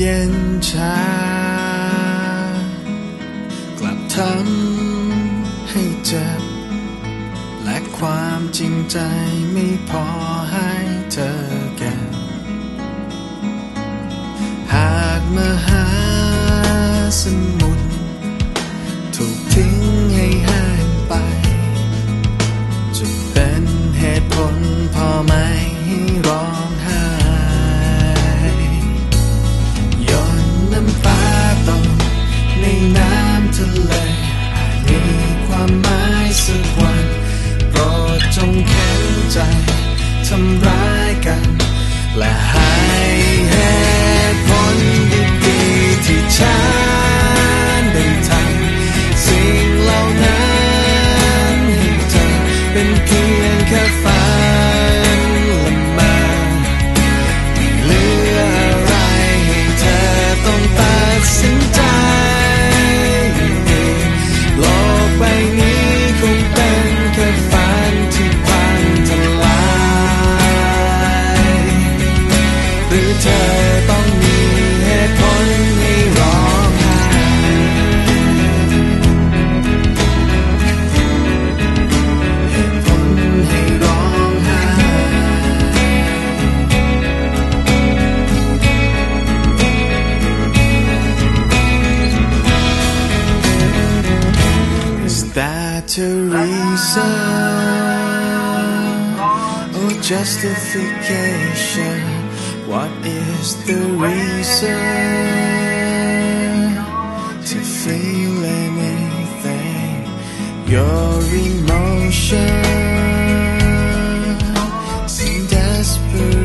เย็นชากลับทำให้เจ็บ และความจริงใจไม่พอให้เธอแก่ Teresa. Oh, justification. What is the reason to feel anything? Your emotion seem desperate.